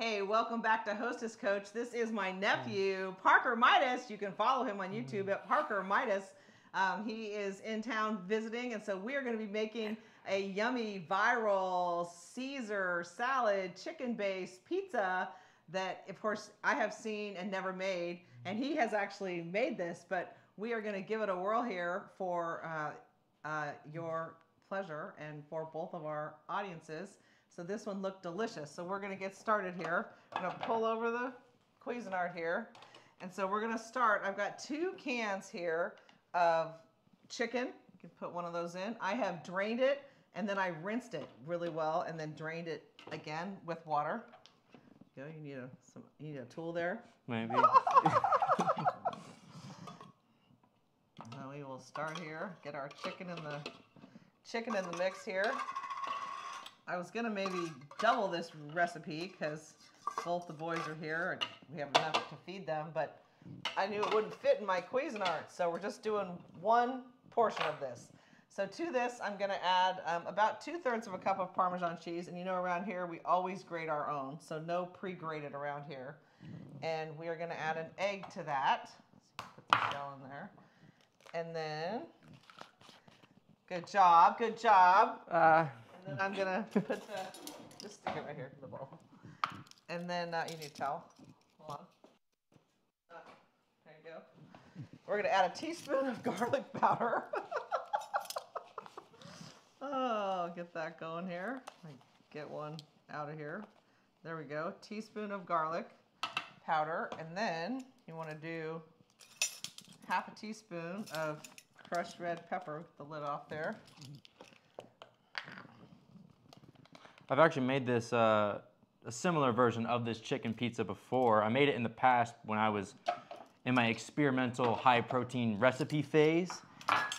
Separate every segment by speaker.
Speaker 1: Hey, welcome back to Hostess Coach. This is my nephew, Parker Mitas. You can follow him on YouTube at Parker Mitas. Um, he is in town visiting, and so we are going to be making a yummy viral Caesar salad chicken based pizza that, of course, I have seen and never made. And he has actually made this, but we are going to give it a whirl here for uh, uh, your pleasure and for both of our audiences. So this one looked delicious. So we're going to get started here. I'm going to pull over the Cuisinart here. And so we're going to start. I've got two cans here of chicken. You can put one of those in. I have drained it and then I rinsed it really well and then drained it again with water. You know, you need a some you need a tool there.
Speaker 2: Maybe.
Speaker 1: Now we will start here. Get our chicken in the chicken in the mix here. I was gonna maybe double this recipe because both the boys are here and we have enough to feed them, but I knew it wouldn't fit in my Cuisinart, so we're just doing one portion of this. So to this, I'm gonna add um, about two thirds of a cup of Parmesan cheese, and you know around here we always grate our own, so no pre-grated around here. And we are gonna add an egg to that. Put the shell in there. And then, good job, good job.
Speaker 2: Uh,
Speaker 1: then I'm gonna put the, just stick it right here in the bowl. And then uh, you need a towel. Hold on. Uh, there you go. We're gonna add a teaspoon of garlic powder. oh, get that going here. Get one out of here. There we go. Teaspoon of garlic powder, and then you want to do half a teaspoon of crushed red pepper. The lid off there.
Speaker 2: I've actually made this uh, a similar version of this chicken pizza before. I made it in the past when I was in my experimental high protein recipe phase.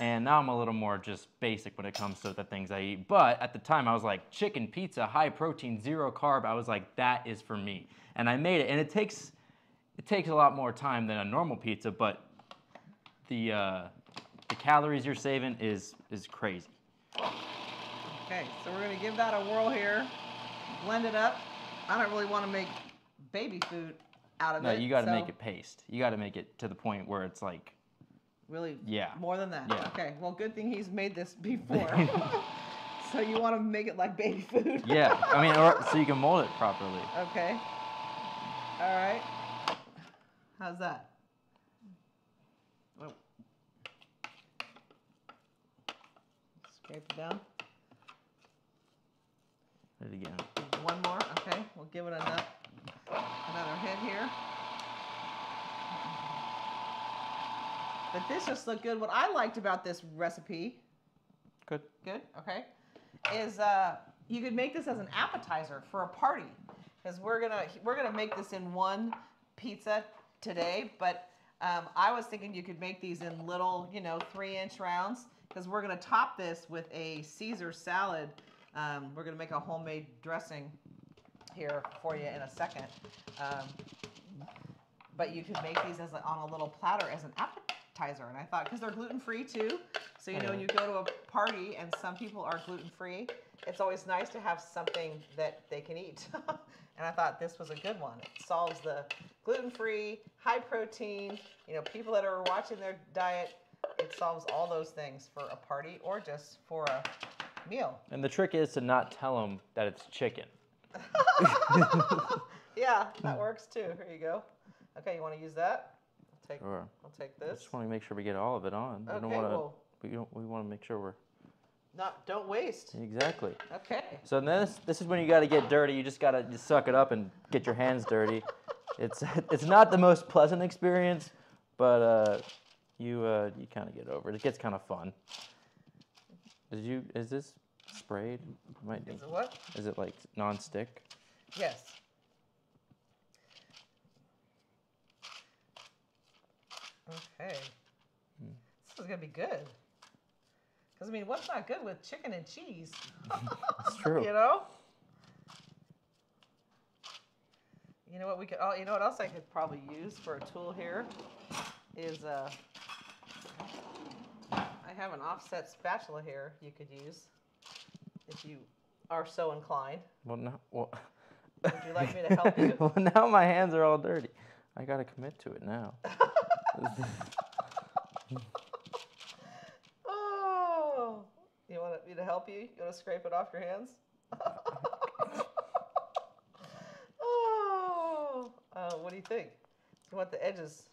Speaker 2: And now I'm a little more just basic when it comes to the things I eat. But at the time, I was like, chicken pizza, high protein, zero carb. I was like, that is for me. And I made it. And it takes it takes a lot more time than a normal pizza, but the uh, the calories you're saving is is crazy.
Speaker 1: Okay, so we're gonna give that a whirl here. Blend it up. I don't really want to make baby food out of
Speaker 2: No,
Speaker 1: it.
Speaker 2: you got to
Speaker 1: so
Speaker 2: make it paste. You got to make it to the point where it's like,
Speaker 1: Really?
Speaker 2: Yeah.
Speaker 1: More than that.
Speaker 2: Yeah.
Speaker 1: Okay. Well, good thing he's made this before. so you want to make it like baby food?
Speaker 2: yeah. I mean, or, so you can mold it properly.
Speaker 1: Okay. All right. How's that? Oh. Scrape it down.
Speaker 2: It again.
Speaker 1: One more. Okay. We'll give it another another hit here. But this just looked good. What I liked about this recipe
Speaker 2: Good.
Speaker 1: good okay is uh, you could make this as an appetizer for a party because we're gonna we're gonna make this in one pizza today but um, i was thinking you could make these in little you know three inch rounds because we're gonna top this with a caesar salad um, we're gonna make a homemade dressing here for you in a second um, but you could make these as a, on a little platter as an appetizer. And I thought, because they're gluten free too, so you know, when you go to a party and some people are gluten free, it's always nice to have something that they can eat. and I thought this was a good one. It solves the gluten free, high protein, you know, people that are watching their diet. It solves all those things for a party or just for a meal.
Speaker 2: And the trick is to not tell them that it's chicken.
Speaker 1: Yeah, that works too. Here you go. Okay, you want to use that? I'll take,
Speaker 2: Sure.
Speaker 1: I'll take
Speaker 2: I just want to make sure we get all of it on. We don't
Speaker 1: Okay,
Speaker 2: want to.
Speaker 1: well-
Speaker 2: We don't. We want to make sure we're
Speaker 1: Not, don't waste.
Speaker 2: exactly.
Speaker 1: Okay.
Speaker 2: So then this this is when you got to get dirty. You just got to suck it up and get your hands dirty. It's it's not the most pleasant experience, but uh, you uh, you kind of get over it. It gets kind of fun. Did you? Is this sprayed? Might
Speaker 1: Is it what?
Speaker 2: Is it like non-stick?
Speaker 1: Yes. Okay. This is gonna be good. Cause I mean, what's not good with chicken and cheese?
Speaker 2: It's true.
Speaker 1: you know. You know what we could? Oh, you know what else I could probably use for a tool here is uh, have an offset spatula here you could use if you are so inclined.
Speaker 2: Well, no. Well,
Speaker 1: Would you like me to help you?
Speaker 2: well, now my hands are all dirty. I gotta commit to it now.
Speaker 1: oh, you want me to help you? You want to scrape it off your hands? oh, uh, what do you think? You want the edges?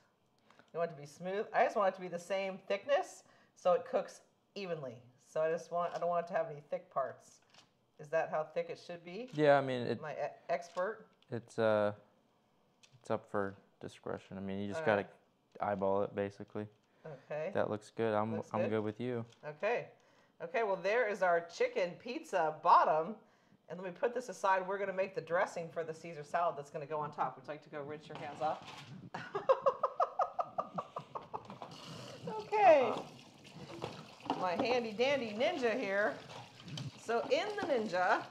Speaker 1: You want it to be smooth? I just want it to be the same thickness so it cooks evenly. So I just want I don't want it to have any thick parts. Is that how thick it should be?
Speaker 2: yeah, I mean, it,
Speaker 1: I e- expert?
Speaker 2: it's uh, it's up for discretion. I mean, you just gotta eyeball it basically.
Speaker 1: Okay.
Speaker 2: That looks good. I'm
Speaker 1: Looks
Speaker 2: I'm
Speaker 1: good?
Speaker 2: good with you.
Speaker 1: Okay. Okay, well, there is our chicken pizza bottom. And let me put this aside. We're going to make the dressing for the Caesar salad that's going to go on top. Would you like to go rinse your hands off? okay. My handy dandy ninja here. So, in the ninja,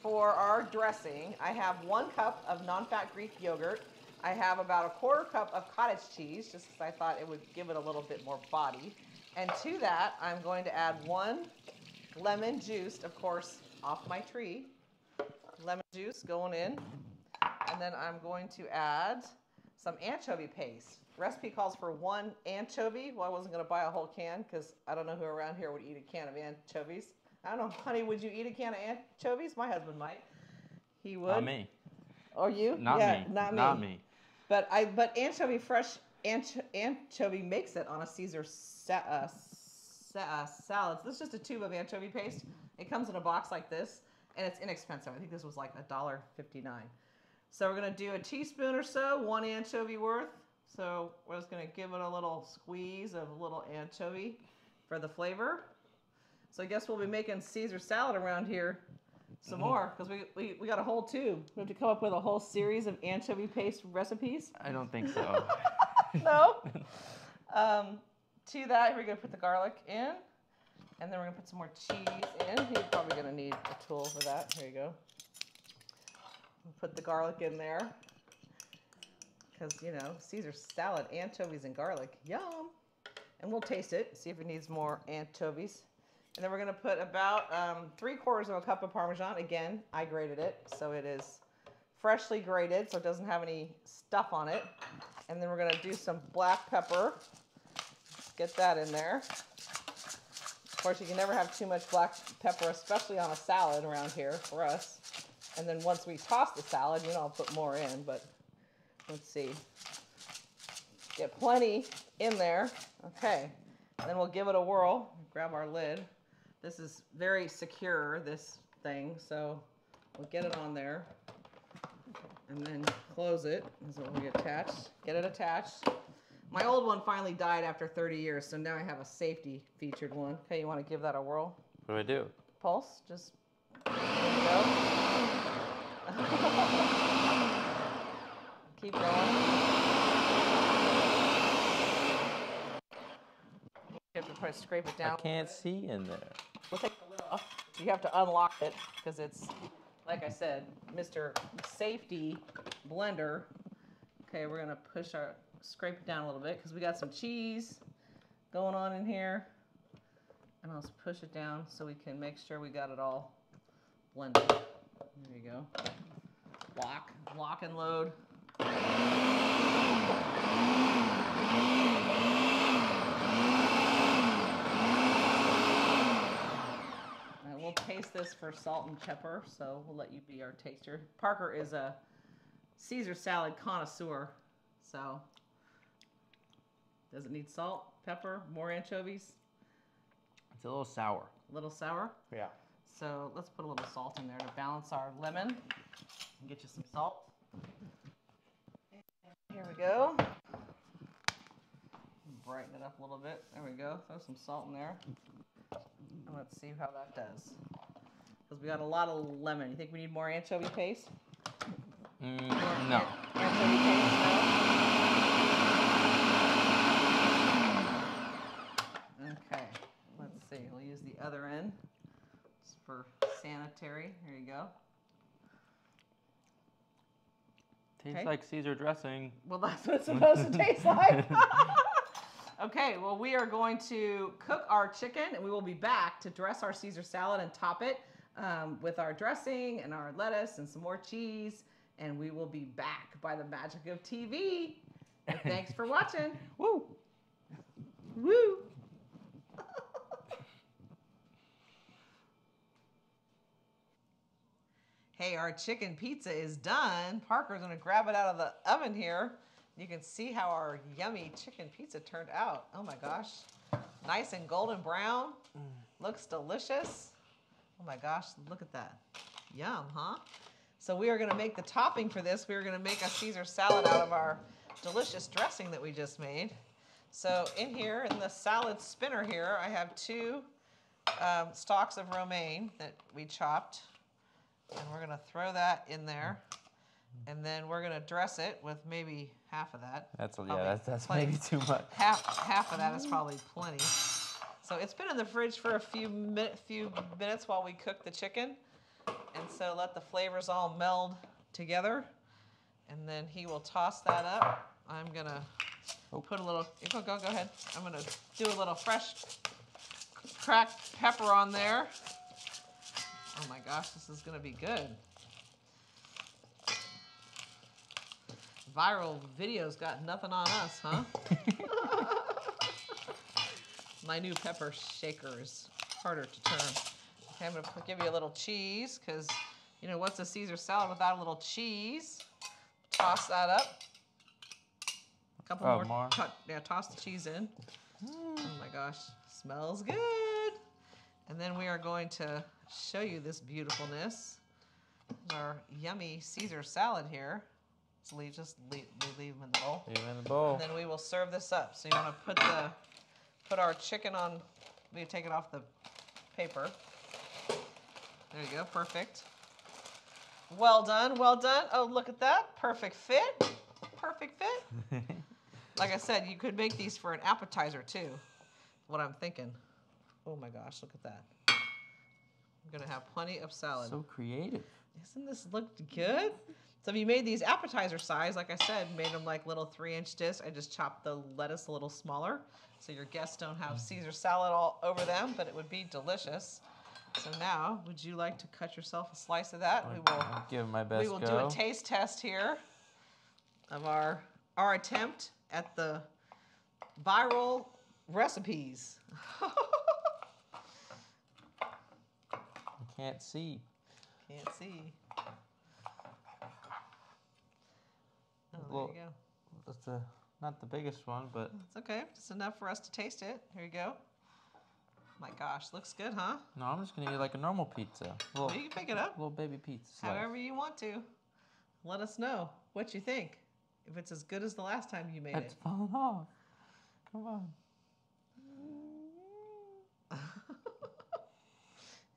Speaker 1: for our dressing, I have one cup of non fat Greek yogurt. I have about a quarter cup of cottage cheese, just because I thought it would give it a little bit more body. And to that, I'm going to add one lemon juice, of course, off my tree. Lemon juice going in. And then I'm going to add some anchovy paste. Recipe calls for one anchovy. Well, I wasn't going to buy a whole can because I don't know who around here would eat a can of anchovies. I don't know, honey, would you eat a can of anchovies? My husband might. He would.
Speaker 2: Not me.
Speaker 1: Or you?
Speaker 2: Not
Speaker 1: yeah,
Speaker 2: me.
Speaker 1: Not me.
Speaker 2: Not me.
Speaker 1: But I but anchovy fresh ancho- anchovy makes it on a Caesar sa- uh, sa- uh, salad. So this is just a tube of anchovy paste. It comes in a box like this, and it's inexpensive. I think this was like a dollar fifty nine. So we're gonna do a teaspoon or so, one anchovy worth. So we're just gonna give it a little squeeze of a little anchovy for the flavor. So I guess we'll be making Caesar salad around here some more because we, we, we got a whole tube. We have to come up with a whole series of anchovy paste recipes.
Speaker 2: I don't think so.
Speaker 1: no. Um, to that, we're gonna put the garlic in, and then we're gonna put some more cheese in. You're probably gonna need a tool for that. Here you go. Put the garlic in there, because you know Caesar salad, anchovies and garlic, yum. And we'll taste it, see if it needs more anchovies. And then we're gonna put about um, three quarters of a cup of Parmesan. Again, I grated it, so it is freshly grated, so it doesn't have any stuff on it. And then we're gonna do some black pepper. Get that in there. Of course, you can never have too much black pepper, especially on a salad around here for us. And then once we toss the salad, you know, I'll put more in, but let's see. Get plenty in there. Okay. And then we'll give it a whirl. Grab our lid. This is very secure, this thing, so we'll get it on there and then close it. This is what we get attached. Get it attached. My old one finally died after 30 years, so now I have a safety featured one. Okay, you want to give that a whirl?
Speaker 2: What do I do?
Speaker 1: Pulse, just go. Keep going. You have to try to scrape it down.
Speaker 2: I can't see in there.
Speaker 1: We'll take the lid off. You have to unlock it because it's, like I said, Mr. Safety Blender. Okay, we're gonna push our, scrape it down a little bit because we got some cheese going on in here. And I'll just push it down so we can make sure we got it all blended. There you go. Lock, lock and load. And we'll taste this for salt and pepper, so we'll let you be our taster. Parker is a Caesar salad connoisseur, so does it need salt, pepper, more anchovies,
Speaker 2: It's a little sour.
Speaker 1: a little sour?
Speaker 2: Yeah.
Speaker 1: So let's put a little salt in there to balance our lemon. And get you some salt. Here we go. Brighten it up a little bit. There we go. Throw some salt in there. And let's see how that does. Because we got a lot of lemon. You think we need more anchovy paste?
Speaker 2: Mm, no.
Speaker 1: an- Anchovy paste? No? Okay. Let's see. We'll use the other end for sanitary. Here you go.
Speaker 2: Tastes
Speaker 1: Okay.
Speaker 2: like Caesar dressing.
Speaker 1: Well, that's what it's supposed to taste like. okay, well, we are going to cook our chicken and we will be back to dress our Caesar salad and top it. um, with our dressing and our lettuce and some more cheese. And we will be back by the magic of TV. And thanks for watching.
Speaker 2: Woo!
Speaker 1: Woo! Hey, our chicken pizza is done. Parker's gonna grab it out of the oven here. You can see how our yummy chicken pizza turned out. Oh my gosh. Nice and golden brown. Looks delicious. Oh my gosh, look at that. Yum, huh? So we are gonna make the topping for this. We are gonna make a Caesar salad out of our delicious dressing that we just made. So in here, in the salad spinner here, I have two um, stalks of romaine that we chopped. And we're gonna throw that in there. And then we're gonna dress it with maybe half of that.
Speaker 2: That's yeah, that's, that's
Speaker 1: plenty.
Speaker 2: maybe too much.
Speaker 1: Half half of that is probably plenty. So it's been in the fridge for a few minute, few minutes while we cook the chicken, and so let the flavors all meld together, and then he will toss that up. I'm gonna
Speaker 2: Oh.
Speaker 1: put a little. Go go go ahead. I'm gonna do a little fresh cracked pepper on there. Oh my gosh, this is gonna be good. Viral videos got nothing on us, huh? My new pepper shaker is harder to turn. Okay, I'm gonna give you a little cheese because, you know, what's a Caesar salad without a little cheese? Toss that up. A couple
Speaker 2: Oh,
Speaker 1: more.
Speaker 2: more?
Speaker 1: yeah, toss the cheese in. Oh my gosh, smells good. And then we are going to show you this beautifulness. Our yummy Caesar salad here. Let's leave, just leave, leave them in the bowl.
Speaker 2: Leave it in the bowl.
Speaker 1: And then we will serve this up. So you want to put the put our chicken on. We take it off the paper. There you go. Perfect. Well done. Well done. Oh, look at that. Perfect fit. Perfect fit. Like I said, you could make these for an appetizer too. What I'm thinking. Oh my gosh, look at that. I'm gonna have plenty of salad.
Speaker 2: so creative.
Speaker 1: Isn't this look good? So if you made these appetizer size, like I said, made them like little three inch discs. I just chopped the lettuce a little smaller so your guests don't have Caesar salad all over them, but it would be delicious. So now, would you like to cut yourself a slice of that? We will
Speaker 2: I'll give my best
Speaker 1: we will
Speaker 2: go.
Speaker 1: do a taste test here of our our attempt at the viral recipes.
Speaker 2: I can't see.
Speaker 1: Can't see. Oh, there you go.
Speaker 2: That's the not the biggest one, but
Speaker 1: It's okay. Just enough for us to taste it. Here you go. My gosh, looks good, huh?
Speaker 2: no, I'm just gonna eat like a normal pizza. Little,
Speaker 1: Well, you can pick it up
Speaker 2: little baby pizza.
Speaker 1: however you want to. Let us know what you think. If it's as good as the last time you made
Speaker 2: It's
Speaker 1: it.
Speaker 2: falling off. Come on.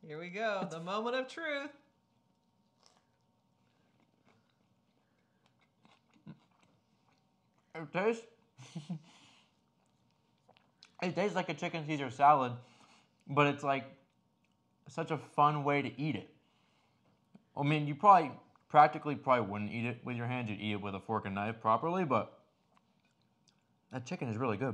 Speaker 1: Here we go. The moment of truth.
Speaker 2: It tastes. it tastes like a chicken Caesar salad, but it's like such a fun way to eat it. I mean, you probably practically probably wouldn't eat it with your hands. You'd eat it with a fork and knife properly, but that chicken is really good.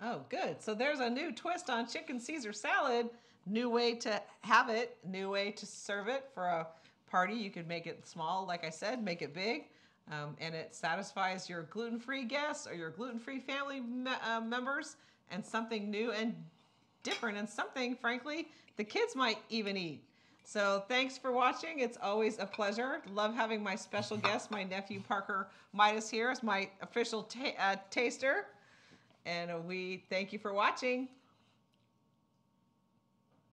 Speaker 1: Oh, good. So there's a new twist on chicken Caesar salad. New way to have it, new way to serve it for a party. You could make it small, like I said, make it big. Um, and it satisfies your gluten free guests or your gluten free family me- uh, members and something new and different and something, frankly, the kids might even eat. So thanks for watching. It's always a pleasure. Love having my special guest, my nephew Parker Mitas here as my official uh, taster. And we thank you for watching.